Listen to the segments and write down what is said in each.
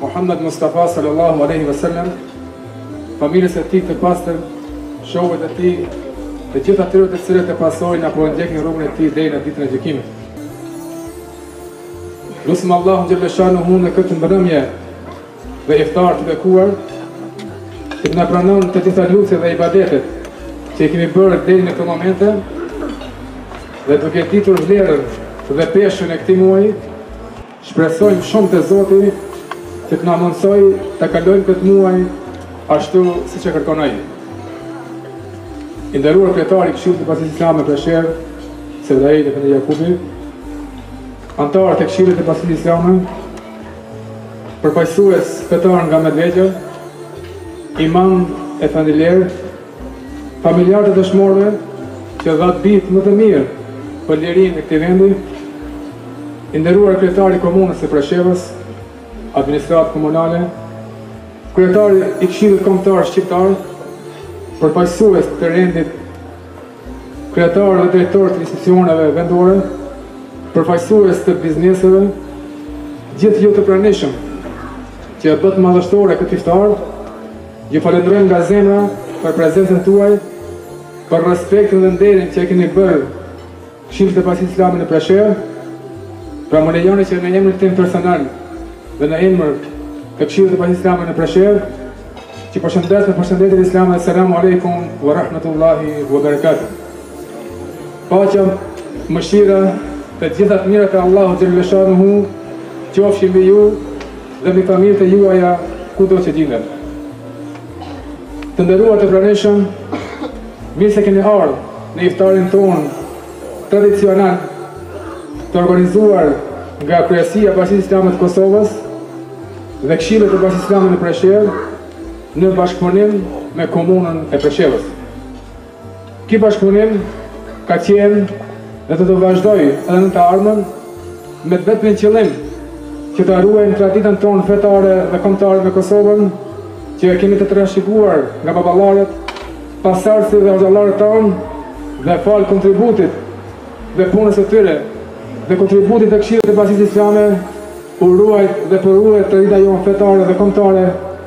Muhammed Mustafa sallallahu alaihi wasallam, familjes së tij të pastër, shokëve të tij, të gjithë atyre të cilët e pasojnë apo e ndjekin rrugën e tij deri në ditën e gjykimit. Lusim Allahun xhelleshanuhu në këtë mbrëmje dhe iftar të bekuar, të na pranon të gjitha lutjet dhe ibadetet që i kemi bërë deri në këto momente dhe duke ditur vlerën dhe peshën e këtij muaji, Shpresojmë shumë te Zoti që të na mundësojë ta kalojmë këtë muaj ashtu siç e kërkon ai. I nderuar kryetar i Këshillit të Bashkësisë Islame në Preshevë, Sevdail Efendi Jakubi, anëtarë të Këshillit të Bashkësisë Islame, përfaqësues fetar nga Medvegja, imamë efendilerë, Familjarë të dëshmorëve që dhatë bijtë më të mirë për lirinë e këtij vendi, i nderuar kryetari i Komunës së Preshevës, administratë komunale, kryetari i Këshillit Kombëtar Shqiptar, përfaqësues të rendit, kryetarë dhe drejtorë të institucioneve vendore, përfaqësues të bizneseve, gjithë ju të pranishëm që e bëtë madhështor këtë iftar, Ju falenderojmë nga zemra për prezencën tuaj, për respektin dhe nderin që e keni bërë Këshillit të Bashkësisë Islame në Preshevë. Pra më lejoni që në emrin tim personal dhe në emër të Këshillit të Bashkësisë Islame në Preshevë, t'ju përshëndes me përshëndetjen islame Selamu alejkum wa rahmetullahi wa barakatuh. Paqja, mëshira, të gjitha të mirat e Allahut xhelleshanuhu qofshin mbi ju, Dhe mbi familjet e juaja kudo që gjinden. Të nderuar të pranishëm, mirë se keni ardhë në iftarin tonë tradicional të organizuar nga Kryesia e Bashkësisë Islame të Kosovës dhe Këshillit të Bashkësisë Islame në Preshevë në bashkëpunim me komunën e Preshevës. Ky bashkëpunim ka qenë dhe do të vazhdojë edhe në të ardhmen me të vetmin qëllim që ta ruajmë traditën tonë fetare dhe kombëtare me Kosovën, që e kemi të trashëguar nga baballarët, paraardhësit dhe hoxhallarët tanë dhe falë kontributit dhe punës së tyre dhe kontributit të Këshillit të Bashkësisë Islame u ruajt dhe po ruhet tradita jonë fetare dhe kombëtare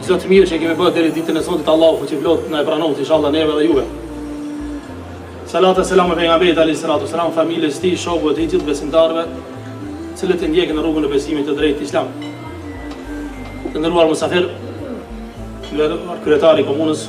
Çdo të mirë që kemi bërë deri ditën e sotit Allahu Fuqiplotë na e pranoftë inshallah neve dhe juve. Salatu selam për pejgamberin alayhi salatu selam familjes së tij, shokëve të tij, gjithë besimtarëve, të cilët e ndjekin rrugën e besimit të drejtë islam. Të nderuar mysafir, kryetari i komunës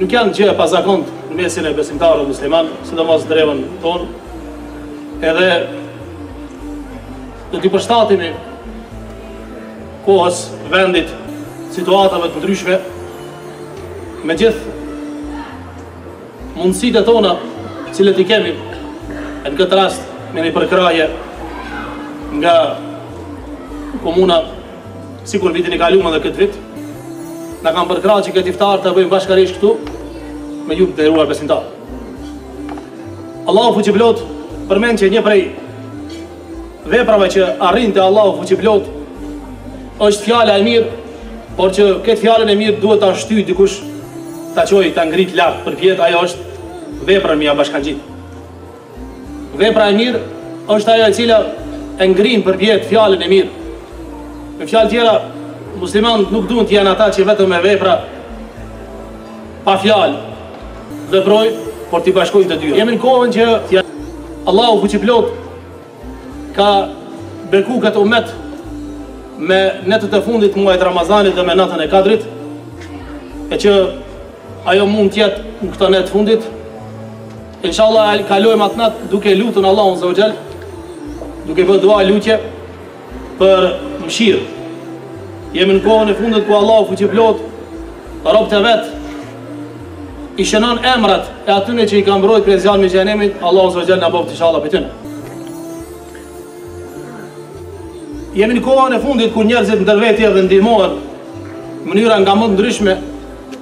Nuk janë gjë e pazakontë në mesin e besimtarëve musliman, sidomos n'trevën tonë. Edhe do t'i përshtatemi kohës, vendit, situatave të ndryshme. Me gjithë mundësitë tona, cilat i kemi, e në këtë rast me një përkrahje nga komuna Sikur vitin e kalum edhe këtë vit, na kanë përkrah që këtë iftar ta bëjmë bashkërisht këtu me ju të nderuar besimtarë. Allahu fuqiplot përmend që një prej veprave që arrin te Allahu fuqiplot është fjala e mirë, por që këtë fjalën e mirë duhet ta shtyjë dikush ta çojë ta ngrit lart përpjetë, ajo është vepra m'ia bashkangjit. Vepra e mirë është ajo e cila e ngrin përpjetë fjalën e mirë. Me fjalë tjera, muslimanët nuk duhet të jenë ata që vetëm me vepra pa fjalë veprojnë, por t'i bashkojnë të dyja. Jemi në kohën që Allahu fuqiplot ka beku këtë umet me netët e fundit muajit Ramazanit dhe me natën e kadrit e që ajo mund t'jetë në këto net fundit Inshallah e kalojmë atë natë duke lutur Allahun Azza wa Jall, duke bërë dua lutje për mëshirë. Jemi në kohën e fundit ku Allahu fuqiplot robtë e vet i shënon emrat e atyre që i ka mbrojt prej zjarrit të xhehenemit, Allahu Azza wa Jall na bëftë inshallah prej tyne. Jemi në kohën e fundit ku njerëzit ndër veti edhe ndihmohen mënyra nga më të ndryshme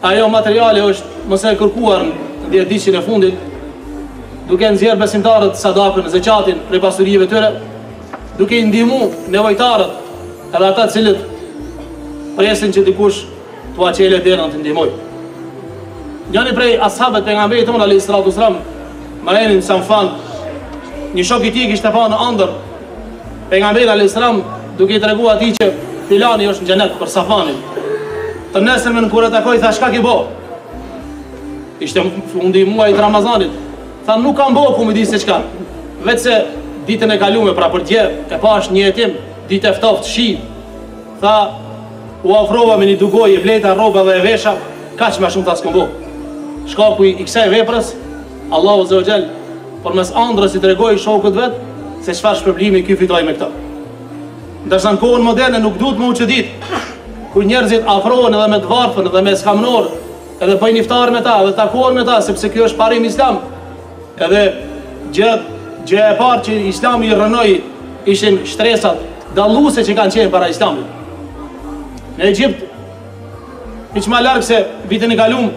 Ajo materiale është më se e kërkuar në dhjetëditëshin e fundit, duke nxjerrë besimtarët sadakën, zekatin prej pasurive të tyre, duke i ndihmu nevojtarët edhe ata të cilët presin që dikush t'ua çelë derën t'i ndihmojë. Njani prej ashabëve t'Pejgamberit tonë, alejhi salatu selam, me emnin Safan, një shok i tij kishte pa në andër, Pejgamberin alayhis salam duke i tregu atij që filani është në xhenet për Safanin. Të nesërmen kur e takoi tha çka ki bo? Ishte fundi i muajit Ramazanit. Tha nuk kam bo ku me di se çka. Veçse ditën e kalume pra pardje e pashë një jetim, ditë e ftoftë, shi, Tha, U afrova me një dugojë, e blejta rroba dhe e vesha, kaq ma shumë s'kam bo. Shkaku i kësaj veprës, Allahu Azza wa Jall, përmes andrrës i tregoi shokut vet se çfarë shpërblimi ky fitoi me këtë. Ndërsa në kohën moderne nuk duhet me u çudit kur njerëzit afrohen edhe me të varfën edhe me skamnorë edhe bojnë iftar me ta edhe takohen me ta sepse ky është parim islam. Edhe gjë, gjëja e parë që Islami i rrënoi ishin shtresat dalluese që kanë qenë para Islamit. Në Egjipt, hiç më larg se vitin e kaluar,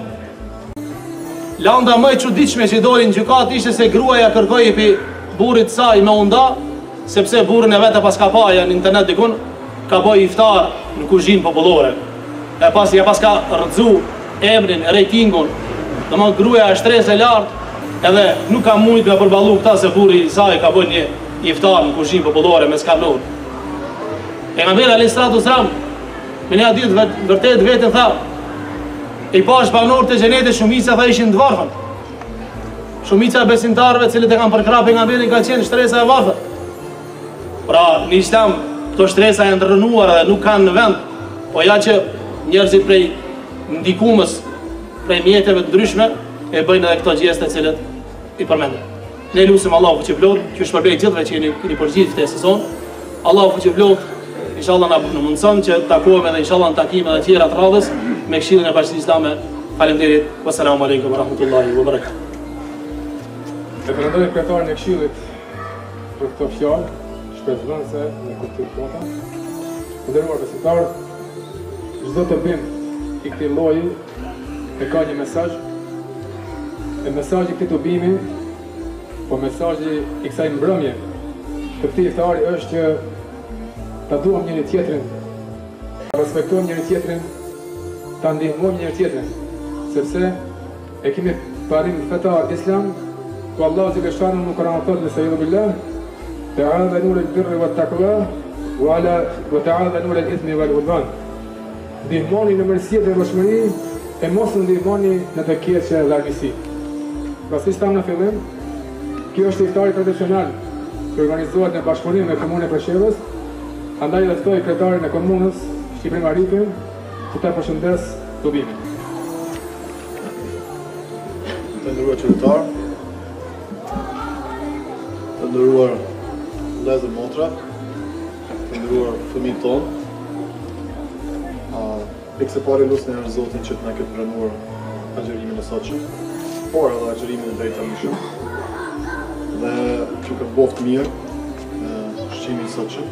lënda më e çuditshme që doli në gjykatë ishte se gruaja kërkoi pi burrit saj me u nda, sepse burrin e vet e paska pa në internet dikun, ka bo iftar në kuzhinë popullore. E pasi ia paska rrëzu emrin, rejtingun, domethënë gruaja e shtresës së lartë, edhe nuk ka mujt me përbalu këta se burri i saj ka bërë një iftar në kuzhinë popullore me skamnorë. E Pejgamberi alejhi salatu selam, me një hadith të vet, vërtet vetë tha, i pashë banorët e xhenetit shumica tha ishin të varfër. Shumica e besimtarëve të cilët e kanë përkrah Pejgamberin, ka qenë shtresa e varfër. Pra, në islam, këto shtresa janë rrënuar dhe nuk kanë vend, po ja që njerëzit prej ndikimeve, prej mjeteve të ndryshme, i bëjnë edhe këto gjeste të cilat i përmenda. Ne lusim Allahun fuqiplotë, që t'ju shpërblejë të gjithëve që jeni këni përgjigjur ftesës sonë, Allahu fuqiplotë, inshallah na e mundëson që të takohemi edhe inshallah në takime të tjera të radhës, me Këshillin e Bashkësisë islame, faleminderit, wassalamu alaikum, rahmatullahi, wabarakatuh. E falënderoj kryetarin e këshillit, për këto fjalë, shpresëdhënëse e kuptimplota. Të nderuar besimtarë, çdo tubim i këtij lloji e ka një mesazh, e mesazhi i këtij tubimi, apo mesazhi i kësaj mbrëmjeje, të këtij iftari është që ta duam njëri-tjetrin, ta respektojmë njëri-tjetrin, ta ndihmojmë njëri-tjetrin, sepse E kemi parim fetar islam, ku Allahu xheleshanuhu në Kur'an thotë nestaidhu billah, Ta'awanu 'alal birri wat taqwa wa la ta'awanu 'alal ithmi wal 'udwan. Ndihmoni në mirësi e devotshmëri e mos u ndihmoni në të keqe dhe armiqësi. Pra siç thamë në fillim, ky është iftari tradicional që organizohet në bashkëpunim me Komunën e Preshevës, andaj edhe ftoj kryetarin e komunës, Shqiprim Arifin, Që ta përshëndes tubimin. Të nderuar qytetarë, të nderuar vëllezër e motra, të nderuar fëmijët tanë, pikë së pari lus të madhin Zotin që të na ketë pranuar agjërimin e sotëm, por edhe agjërimin e deritanishëm, dhe ju boftë mirë ushqimi i sotëm,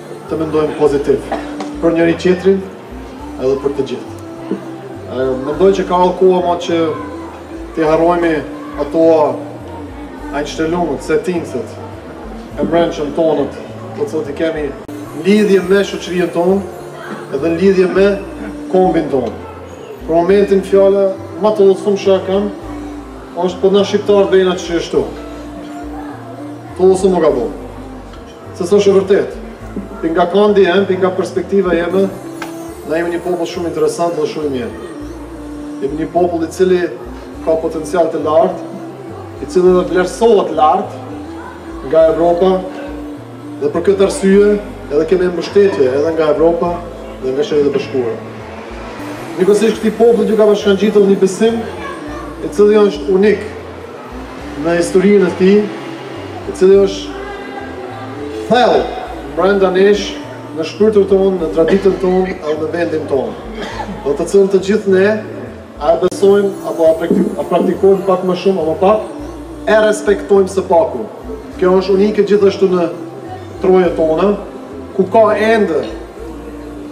të mendojmë pozitiv për njëri tjetrin edhe për të gjithë. Mendoj që ka ardh koha ma që t'i harrojmë ato ajnshtelungët, setingsët, e mrendshëm tonë, që t'i kemi n'lidhje me shoqërinë tonë edhe n'lidhje me kombin tonë. Për momentin fjala, ma të thënë të drejtën, është për në shqiptarë jena kështu. Të lëtë shumë më ka bërë. Se s'është e vërtetë. Për nga këndi jem, për nga perspektiva jeme, na jemi një popull shumë interesant dhe shumë i mirë. Jemi një popull i cili ka potencial të lartë, i cili dhe vlerësohet lartë nga Evropa, dhe për këtë arsye edhe kemi mbështetje edhe nga Evropa dhe nga Shtetet e Bashkuara. Njëkohësisht këtij popullit iu ka bashkëngjitur një besim, i cili është unik, Në historinë e tij, i cili është thellë brenda nesh, në shpirtin tonë, në traditën tonë dhe në vendin tonë, dhe të cilën të gjithë ne a e besojmë apo a praktikojmë pak ma shumë apo pak, e respektojmë së paku. Kjo është unike gjithashtu në trojet tona, ku ka ende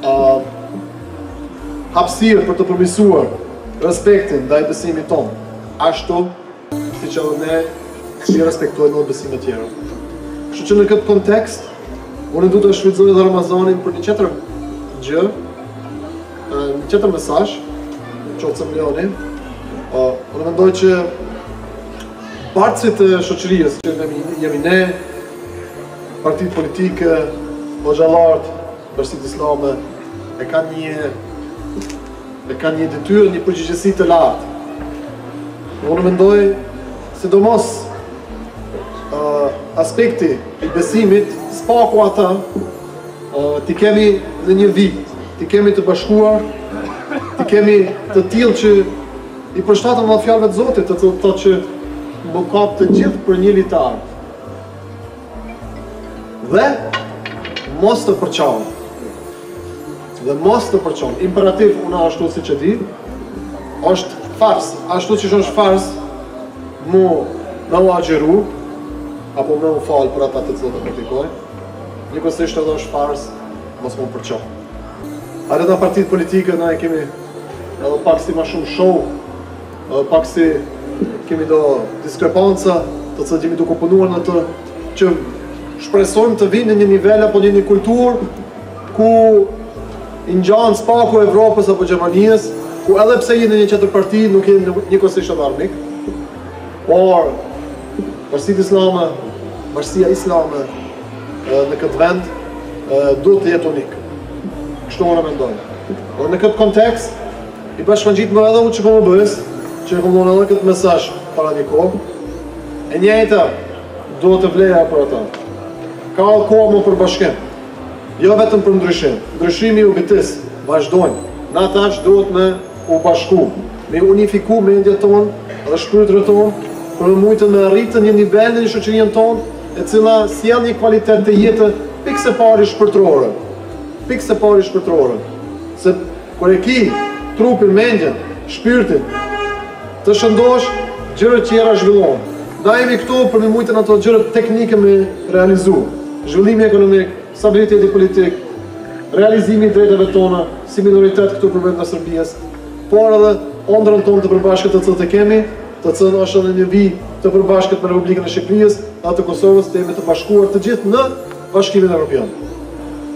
uh, hapsirë për të përmirësuar respektin ndaj besimit tonë. Ashtu siç edhe ne i respektojmë edhe besimet e tjera. Kështu që në këtë kontekst, unë du ta shfrytëzoj edhe Ramazanin për një tjetër gjë, një tjetër mesazh, qoftë se më lejoni. Po, unë mendoj që pjesëtarët e shoqërisë që jemi ne, partitë politike, hoxhallarët, Bashkësitë Islame e kanë një e kanë një detyrë, një përgjegjësi të lartë. Unë mendoj sidomos uh, aspekti i besimit së paku ata uh, t'i kemi në një vit, t'i kemi të bashkuar, t'i kemi të tillë që i përshtaten edhe fjalëve të Zotit, i cili tha që m'u kap të gjithë për një litar. Dhe mos të përçan. Dhe mos të përçan. Imperativ unë ashtu siç e di, është farz, ashtu siç është farz mu me u agjëru apo me u fal për ata të cilët e praktikojnë. Njëkohësisht edhe është farz mos m'u përça. Ore, na partitë politike na e kemi edhe pak si ma shumë show Pak i kemi do diskrepanca të cilat jemi duke punuar në të që shpresojmë të vinë në një nivel apo një një kultur ku i ngjan së paku Evropës apo Gjermanisë, ku edhe pse je në një tjetër parti, nuk je njëkohësisht edhe armik, por bashkësitë islame, bashkësia islame në këtë vend, duhet të jetë unike. Kështu unë mendoj. Por në këtë kontekst, I bashkangjitem edhe që po më bëhes, që e kom dhënë edhe këtë mesazh para një kohë. E njëjta duhet të vlejë edhe për ata. Ka edhe kohë ma për bashkim. Jo vetëm për ndryshim. Ndryshimi u bitis, vazhdojnë. Na tash duhet me u bashku, me unifiku mendjen tonë dhe shpirtrat tonë, për me mujtë me arritë një nivel në shoqërinë tonë, e cila sjell një kvalitet të jetës pikë së pari shpirtërore. Pikë së pari shpirtërore. Se Kur e ki trupin, mendjen, shpirtin të shëndosh, gjërat tjera zhvillohen. Na jemi këtu për me mujtën ato gjërat teknike me realizu. Zhvillimi ekonomik, stabiliteti politik, realizimi i drejtave tona si minoritet këtu përbrenda Serbisë, por edhe andrrën tonë të përbashkët të cilën e kemi, të cilën është edhe një vijë të përbashkët me Republikën e Shqipërisë dhe të Kosovës të jemi të bashkuar të gjithë në Bashkimin Evropian.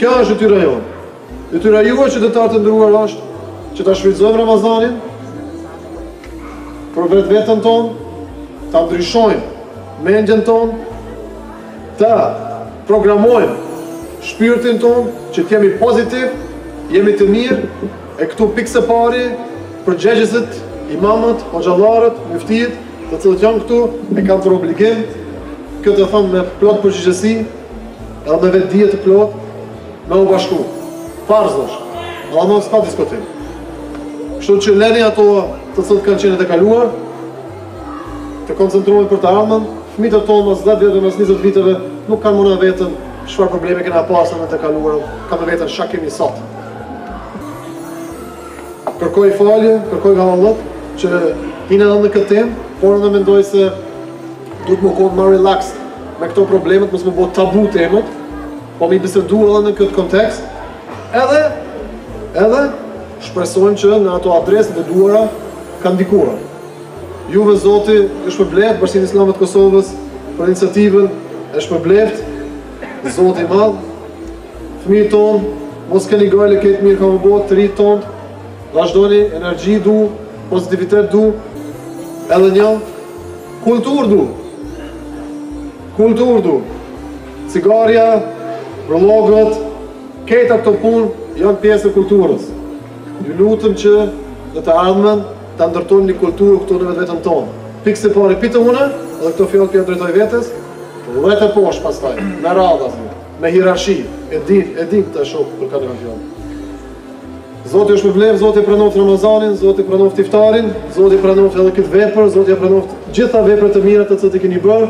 Kjo është detyra jonë. Detyra juaj qytetarë të nderuar është që ta shfrytëzojmë Ramazanin për vetveten tonë, ta ndryshojmë mendjen tonë, ta programojmë shpirtin tonë që të jemi pozitiv, jemi të mirë e këtu pikë së pari përgjegjësit, imamët, hoxhallarët, myftitë, të cilët janë këtu e kanë për obligim, këtë e them me plot përgjegjësi edhe me vetëdije të plotë Me u bashku. Farz është. edhe pa diskutim. Kështu që leni ato të cilat kanë qenë të kaluar, të koncentrohemi për të ardhmen, fëmijët tonë mas 10 vjetëve, mas 20 viteve nuk kanë me na vetën, çfarë probleme kena pasur në të kaluarën, kanë me vetën çka kemi sot. Kërkoj falje, kërkoj hallall që hina edhe në këtë temë, por unë mendoj se duhet me konë më relax me këto problemet, mos me bo tabu temët, Po me i bisedu edhe në këtë kontekst, edhe, edhe, shpresojmë që në ato adresat e duhura ka ndikuar. Juve Zoti ju shpërbleftë, Bashkësinë Islame të Kosovës për iniciativën e shpërbleftë Zoti i madh. Fëmijët tonë mos keni gajle, krejt mirë ka me u bo, të rinjtë tonë. Vazhdoni energji du, pozitivitet du. Edhe një kulturë du. Kulturë du. Cigarja, llogjet, këto këto punë janë pjesë e kulturës. Ju lutem që në të ardhmen të ndërtojmë një kulturë këtu në vetveten tonë. Pikë së pari prej te unë, edhe këto fjalë po ia drejtoj vetes, e te poshtë pastaj, me radhë, me hierarki, e din, e dini shokë për kënd e kam fjalën. Zoti është me neve, Zoti e pranoftë Ramazanin, Zoti e pranoftë iftarin, Zoti e pranoftë edhe këtë vepër, Zoti i pranoftë gjitha veprat e mira të cilat i keni bërë,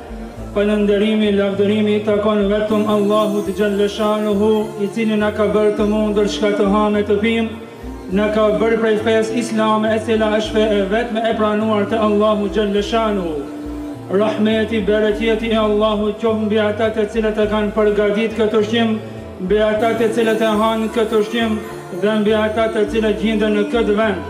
Falënderimi, lavdërimi i takon vetëm Allahut xhelle shanuhu, i cili na ka bërë të mundur çka të hamë e të pimë, na ka bërë prej fesë islame e cila është fe e vetme e pranuar te Allahu xhelle shanuhu. Rahmeti, bereketi i Allahut qoftë mbi ata të cilët e kanë përgatitë këtë ushqim, mbi ata të cilët e hanë këtë ushqim dhe mbi ata të cilët gjinden në këtë vend.